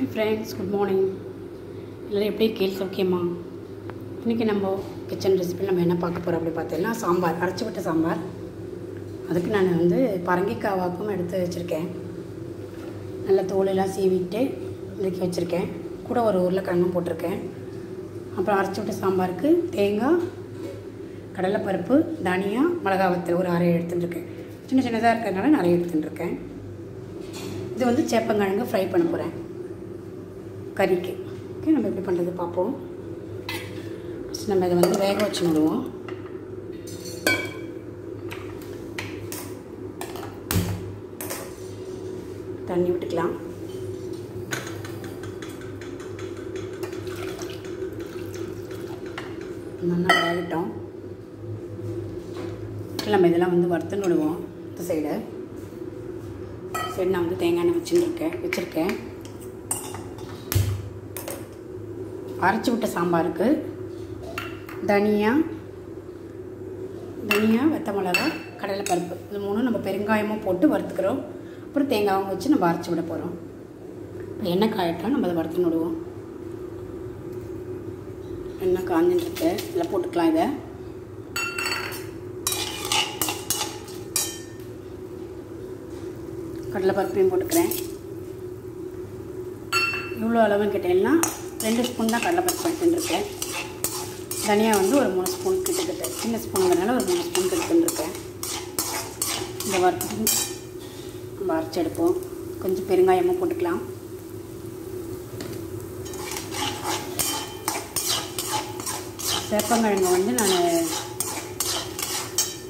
Hi friends good morning எல்லோரும் எப்படி இருக்கீங்க? சௌக்கியமா? இன்றைக்கி நம்ம கிச்சன் ரெசிபியில் நம்ம என்ன பார்க்க போகிறோம் அப்படி பார்த்தீங்கன்னா சாம்பார். அரைச்சி விட்ட சாம்பார். அதுக்கு நான் வந்து பரங்கிக்காய் வாக்கும் எடுத்து வச்சுருக்கேன். நல்லா தோலெல்லாம் சீவிட்டு இன்றைக்கி வச்சுருக்கேன். கூட ஒரு உருளைக்கிழங்கும் போட்டிருக்கேன். அப்புறம் அரைச்சி விட்ட சாம்பாருக்கு தேங்காய் கடலைப்பருப்பு தனியா மிளகா வத்தல் ஒரு அரை எடுத்துட்டுருக்கேன் சின்ன சின்னதாக இருக்கிறதுனால நிறைய எடுத்துட்டுருக்கேன் இது வந்து சேப்பங்கிழங்கு ஃப்ரை பண்ண போகிறேன் கறிக்கு. ஓகே நம்ம எப்படி பண்ணுறது பார்ப்போம். ஃபஸ்ட் நம்ம இதை வந்து வேக வச்சு விடுவோம் தண்ணி விட்டுக்கலாம். நல்லா வேகட்டும். நம்ம இதெல்லாம் வந்து வறுத்துன்னு விடுவோம் இந்த சைடு சைடு நான் வந்து தேங்காய் எண்ணெய் வச்சுருக்கேன் வச்சுருக்கேன். அரைச்சி விட்ட சாம்பாருக்கு தனியா தனியா வெத்த மிளகா கடலைப்பருப்பு. இது மூணும் நம்ம பெருங்காயமும் போட்டு வறுத்துக்கிறோம். அப்புறம் தேங்காயும் வச்சு நம்ம அரைச்சி விட போகிறோம் எண்ணெய் காயட்டோம் நம்ம அதை வறுத்து விடுவோம் எண்ணெய் காஞ்சிட்டுருக்கு இதில் போட்டுக்கலாம் இதை. கடலைப்பருப்பையும் போட்டுக்கிறேன். இவ்வளோ அளவுன்னு கேட்டேன்னா ரெண்டு ஸ்பூன் தான் கடலைப்பருப்பு எடுத்துட்டுருக்கேன் தனியாக வந்து ஒரு மூணு ஸ்பூன் கிட்டத்தட்ட சின்ன ஸ்பூனுங்கிறனால ஒரு மூணு ஸ்பூன் எடுத்துட்டுருக்கேன் இந்த வறுத்து நம்ம எடுப்போம். கொஞ்சம் பெருங்காயமும் போட்டுக்கலாம். சேப்பங்கிழங்கு வந்து நான்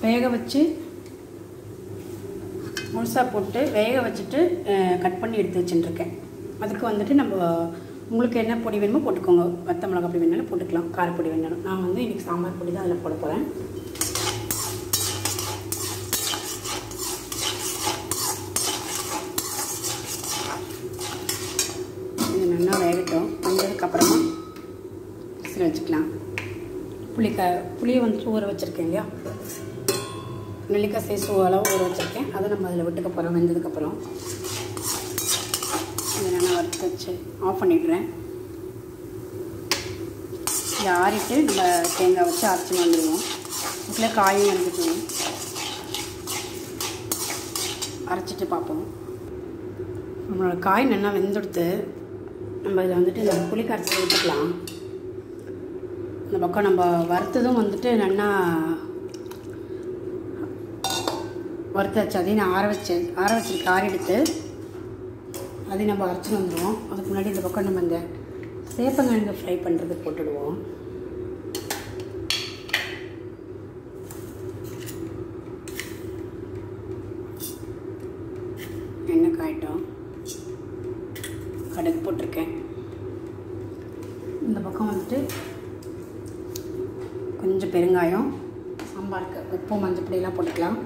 வேக வச்சு முழுசாக போட்டு வேக வச்சுட்டு கட் பண்ணி எடுத்து வச்சுட்டுருக்கேன். அதுக்கு வந்துட்டு நம்ம உங்களுக்கு என்ன பொடி வேணுமோ போட்டுக்கோங்க. வத்த மிளகா பொடி வேணாலும் போட்டுக்கலாம். காரப்பொடி வேணாலும் நான் வந்து இன்றைக்கி சாம்பார் பொடி தான் அதில் போட போகிறேன் இது நல்லா வேகட்டும். வந்ததுக்கப்புறமா விசில் வச்சுக்கலாம். புளிக்காய் புளியை வந்துட்டு ஊற வச்சுருக்கேன் இல்லையா? நெல்லிக்காய் சைஸ் அளவு ஊற வச்சுருக்கேன். அதை நம்ம அதில் விட்டுக்க போகிறோம் வெந்ததுக்கப்புறம் வச்சு ஆஃப் பண்ணிடுறேன். இதை ஆறிட்டு நம்ம தேங்காய் வச்சு அரைச்சின்னு வந்துடுவோம் இதுக்குள்ளே காயும் எனக்கு அரைச்சிட்டு பார்ப்போம். நம்மளோட காய் நல்லா வெந்துடுத்து நம்ம இதை வந்துட்டு இந்த புளி கரைச்சி எடுத்துக்கலாம். இந்த பக்கம் நம்ம வறுத்ததும் வந்துட்டு நல்லா வறுத்தாச்சு அதையும் நான் ஆற வச்சு ஆற வச்சிருக்க ஆற எடுத்து அதையும் நம்ம அரைச்சி வந்துடுவோம். அதுக்கு முன்னாடி இந்த பக்கம் நம்ம இந்த சேப்பங்கிழங்கு ஃப்ரை பண்ணுறதுக்கு போட்டுடுவோம். எண்ணெய் காயிட்டோம். கடுகு போட்டிருக்கேன். இந்த பக்கம் வந்துட்டு கொஞ்சம் பெருங்காயம் சாம்பாருக்கு உப்பு மஞ்சள் பொடியெல்லாம் போட்டுக்கலாம்.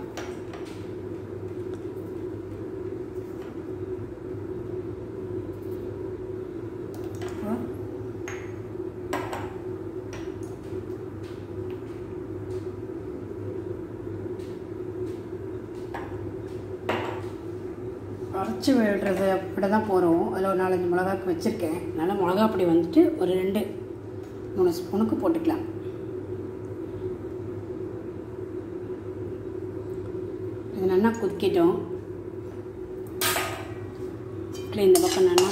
அரைச்சி விடுறது அப்படி தான் போகிறோம் அதில் ஒரு நாலஞ்சு மிளகாக்கு வச்சுருக்கேன். அதனால் மிளகா பொடி வந்துட்டு ஒரு ரெண்டு மூணு ஸ்பூனுக்கு போட்டுக்கலாம். இது நல்லா கொதிக்கிட்டோம். இந்த பக்கம் நல்லா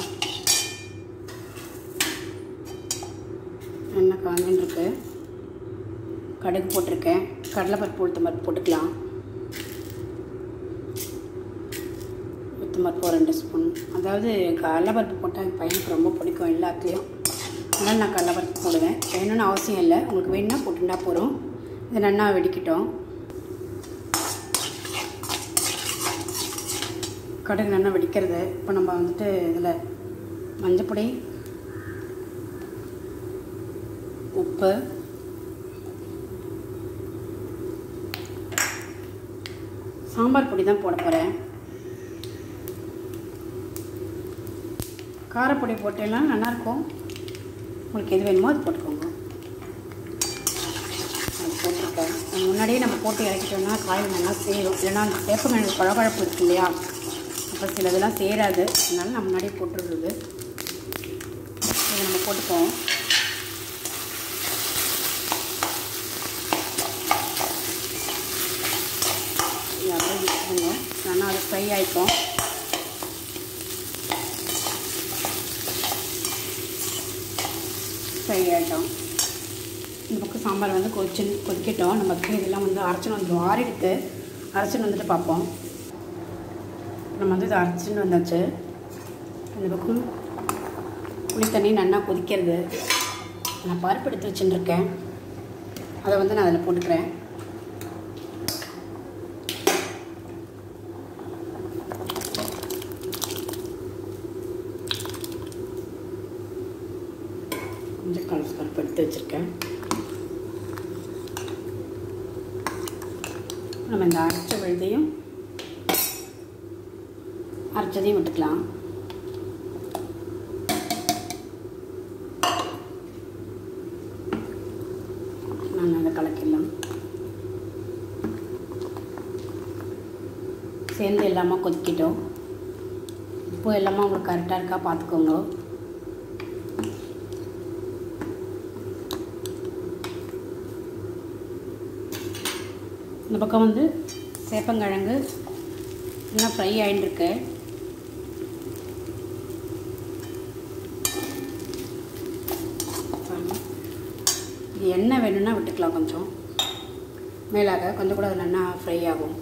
நல்லா காஞ்சின்னு இருக்கு. கடுகு போட்டிருக்கேன். கடலைப்பருப்பு உளுத்த பருப்பு ஒரு ரெண்டு ஸ்பூன் அதாவது கடலைப்பருப்பு போட்டால் என் பையனுக்கு ரொம்ப பிடிக்கும் எல்லாத்துலேயும். அதனால் நான் கடலைப்பருப்பு போடுவேன். வேணும்னு அவசியம் இல்லை. உங்களுக்கு வேணும்னா போட்டுட்டா போகிறோம் இது நல்லா வெடிக்கிட்டோம். கடுகு நல்லா வெடிக்கிறது. இப்போ நம்ம வந்துட்டு இதில் மஞ்சப்பொடி உப்பு சாம்பார் பொடி தான் போட போகிறேன் காரப்பொடி போட்டேன்னா நல்லாயிருக்கும். உங்களுக்கு எது வேணுமோ அது போட்டுக்கோங்க. அது போட்டிருக்கேன். முன்னாடியே நம்ம போட்டு இறக்கிட்டோம்னா காய் நல்லா சேரும். இல்லைன்னா அந்த சேப்பங்கிழங்கு பழப்பழப்பு இருக்கு இல்லையா? அப்போ சிலதெல்லாம் சேராது. அதனால நான் முன்னாடியே போட்டுடுறது போட்டுப்போம் நம்ம போட்டுப்போம். நல்லா அது ஃப்ரை ஆகிப்போம் ஃப்ரை ஆகிட்டோம் இந்த பக்கம் சாம்பார் வந்து கொதிச்சு கொதிக்கட்டும். நமக்கு இதெல்லாம் வந்து அரைச்சின்னு வந்துடும் ஆறிடுத்து அரைச்சின்னு வந்துட்டு பார்ப்போம். நம்ம வந்து இதை அரைச்சின்னு வந்தாச்சு. இந்த பக்கம் புளி தண்ணி நல்லா கொதிக்கிறது. நான் பருப்பு எடுத்து வச்சுட்டுருக்கேன் அதை வந்து நான் அதில் போட்டுக்கிறேன். கொஞ்சம் கலசு எடுத்து வச்சுருக்கேன். நம்ம இந்த அரைச்ச விழுதையும் அரைச்சதையும் விட்டுக்கலாம் நான் அதை கலக்கிடலாம். சேர்ந்து எல்லாமே கொதிக்கிட்டோம். இப்போ எல்லாமே உங்களுக்கு கரெக்டாக இருக்கா பார்த்துக்கோங்க. இந்த பக்கம் வந்து சேப்பங்கிழங்கு. இன்னும் ஃப்ரை ஆகிட்டுருக்கு இது எண்ணெய் வேணும்னா விட்டுக்கலாம் கொஞ்சம். மேலாக கொஞ்சம் கூட அது நல்லா ஃப்ரை ஆகும்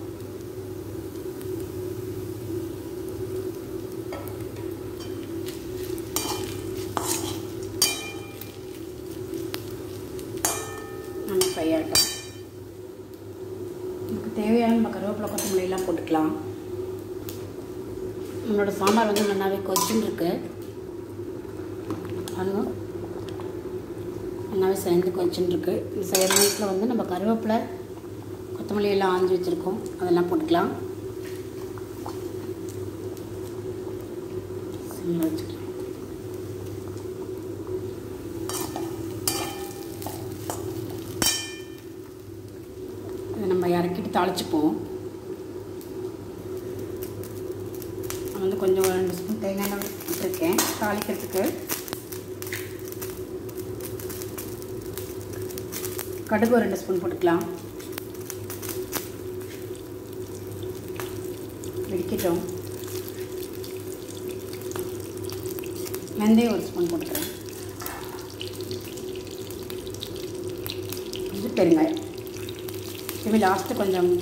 நல்லா ஃப்ரை ஆகட்டும் நமக்கு தேவையான நம்ம கருவேப்பிலை கொத்தமல்லி நம்மளோட சாம்பார் வந்து நல்லாவே கொதிச்சுன்னு இருக்கு பாருங்க. நல்லாவே சேர்ந்து கொதிச்சுன்னு இருக்கு இந்த செய்கிற நேரத்தில் வந்து நம்ம கருவேப்பிலை கொத்தமல்லி எல்லாம் ஆஞ்சி வச்சுருக்கோம். அதெல்லாம் போட்டுக்கலாம். வச்சுக்கலாம். இதை நம்ம இறக்கிட்டு தாளிச்சுப்போம் நான் வந்து கொஞ்சம் ஒரு ரெண்டு ஸ்பூன் தேங்காய் எண்ணெய் விட்டுருக்கேன் தாளிக்கிறதுக்கு. கடுகு ஒரு ரெண்டு ஸ்பூன் போட்டுக்கலாம். வெடிக்கட்டும். வெந்தயம் ஒரு ஸ்பூன் போட்டுக்கிறேன். இது பெருங்காயம். இதுமாதிரி லாஸ்ட்டு கொஞ்சம்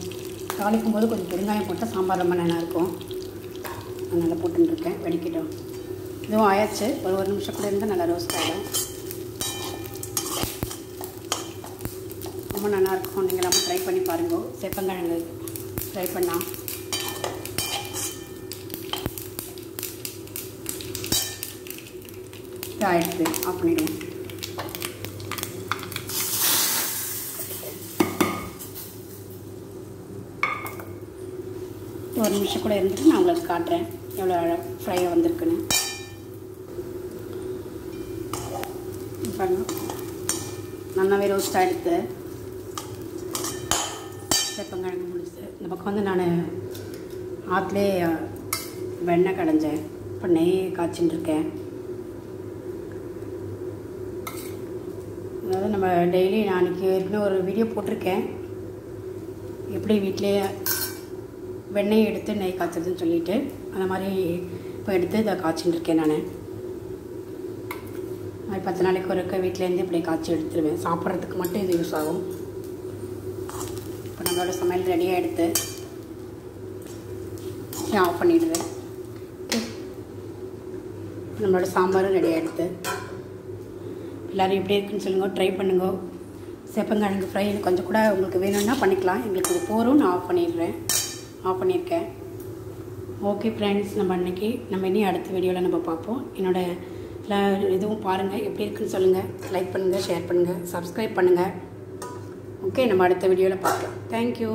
தாளிக்கும் போது கொஞ்சம் பெருங்காயம் போட்டால் சாம்பார் ரொம்ப நல்லா இருக்கும். அதனால் போட்டுருக்கேன் வெடிக்கட்டும். இதுவும் ஆயாச்சு. ஒரு ஒரு நிமிஷம் கூட இருந்தால் நல்லா ரோஸ்ட் ஆகிடும் ரொம்ப நல்லாயிருக்கும். நீங்கள் நம்ம ட்ரை பண்ணி பாருங்க. சேப்பங்கிழங்கு ட்ரை பண்ணால் ஆகிடுது ஆஃப் பண்ணிவிடுவோம் ஒரு நிமிஷம் கூட இருந்துட்டு நான் உங்களுக்கு காட்டுறேன். எவ்வளோ ஃப்ரையாக வந்திருக்குன்னு. பாருங்க. நல்லாவே ரோஸ்ட் ஆகிடுது சேப்பங்கிழங்கு முடிச்சு இந்த பக்கம் வந்து நான் ஆற்றுலே வெண்ணெய் கடைஞ்சேன். இப்போ நெய் காய்ச்சின்னு இருக்கேன். அதாவது நம்ம டெய்லி நான் அன்றைக்கி ஏற்கனவே ஒரு வீடியோ போட்டிருக்கேன். எப்படி வீட்டிலேயே வெண்ணெய் எடுத்து நெய் காய்ச்சதுன்னு சொல்லிட்டு அந்த மாதிரி இப்போ எடுத்து இதை காய்ச்சின்னு இருக்கேன் நான். மாதிரி பத்து நாளைக்கு ஒருக்க வீட்டிலேருந்து இப்படி காய்ச்சி எடுத்துருவேன். சாப்பிட்றதுக்கு மட்டும் இது யூஸ் ஆகும். இப்போ நம்மளோட சமையல் ரெடியாக எடுத்து ஆஃப் பண்ணிடுறேன் நம்மளோட சாம்பாரும் ரெடியாக எடுத்து. எல்லோரும் எப்படி இருக்குன்னு சொல்லுங்க ட்ரை பண்ணுங்க. செப்பங்கிழங்கு ஃப்ரை கொஞ்சம் கூட உங்களுக்கு வேணும்னா பண்ணிக்கலாம். எங்களுக்கு இது போகிறோம் நான் ஆஃப் பண்ணிடுறேன். ஆஃப் பண்ணியிருக்கேன். ஓகே ஃப்ரெண்ட்ஸ் நம்ம அன்றைக்கி நம்ம இனி அடுத்த வீடியோவில் நம்ம பார்ப்போம். என்னோடய இதுவும் பாருங்கள் எப்படி இருக்குன்னு சொல்லுங்கள் லைக் பண்ணுங்கள் ஷேர் பண்ணுங்கள் சப்ஸ்கிரைப் பண்ணுங்கள் ஓகே நம்ம அடுத்த வீடியோவில் பார்க்கலாம். தேங்க்யூ